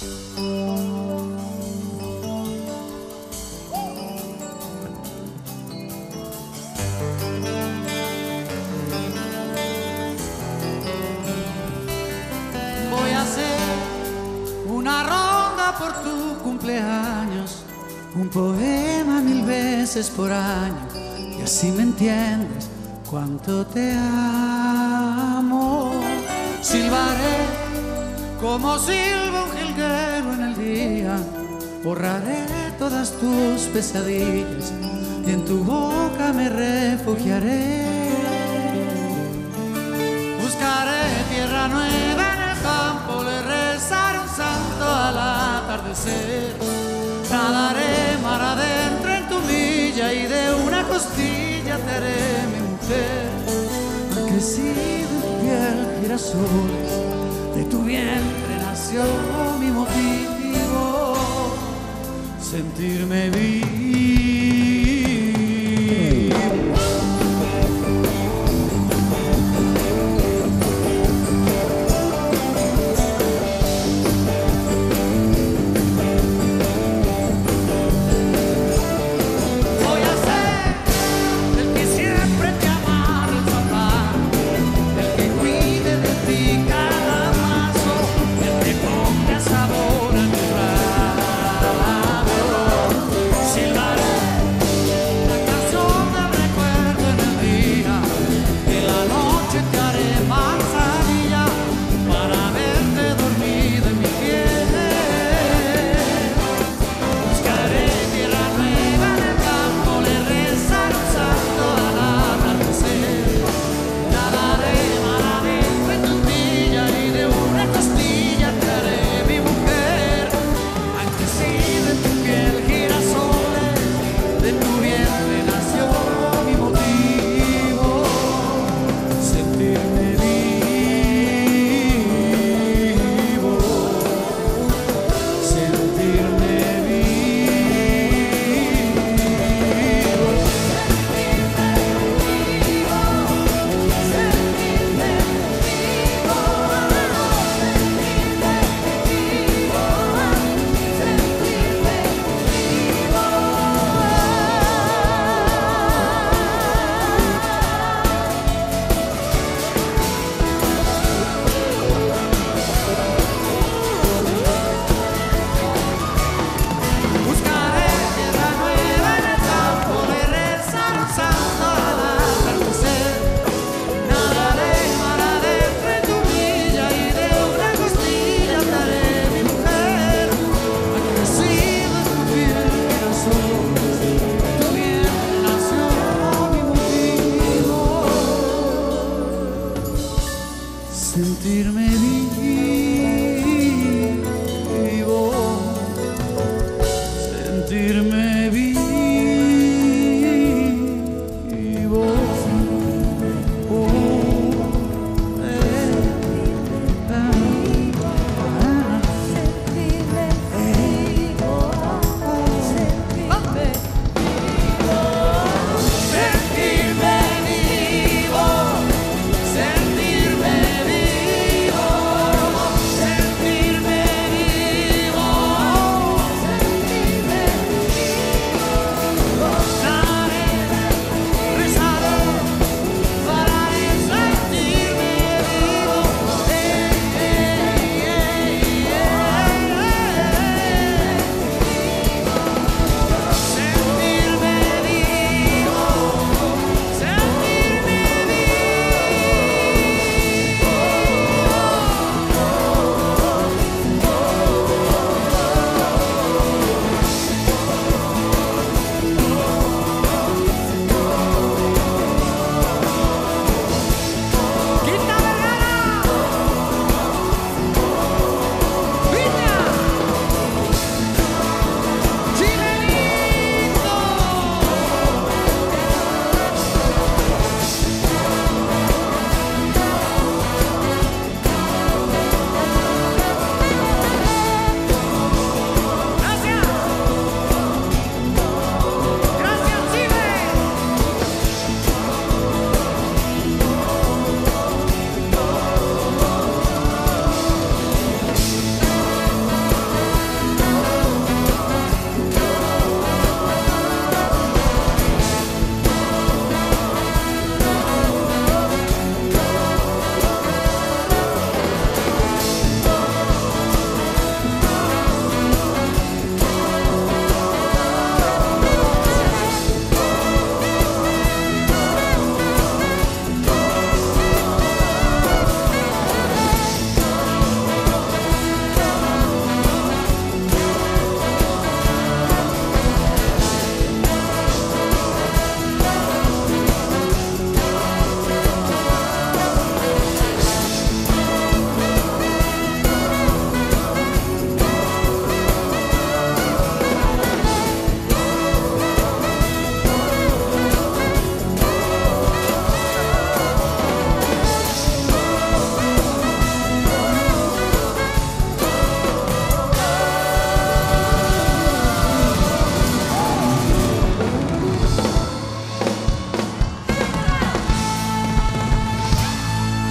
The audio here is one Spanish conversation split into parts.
Voy a hacer una ronda por tu cumpleaños, un poema mil veces por año, y así me entiendes cuánto te amo. Silbaré como Sil día borraré todas tus pesadillas y en tu boca me refugiaré. Buscaré tierra nueva en el campo, le rezaré un santo al atardecer. Nadaré mar adentro en tu villa y de una costilla te haré mi mujer. Han crecido en piel girasoles, de tu vientre nació mi motivo sentirme vivo.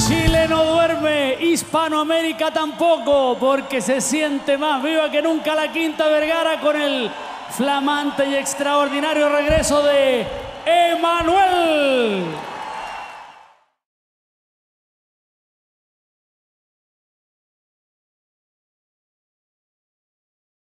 Chile no duerme, Hispanoamérica tampoco, porque se siente más viva que nunca la Quinta Vergara con el flamante y extraordinario regreso de Emanuel.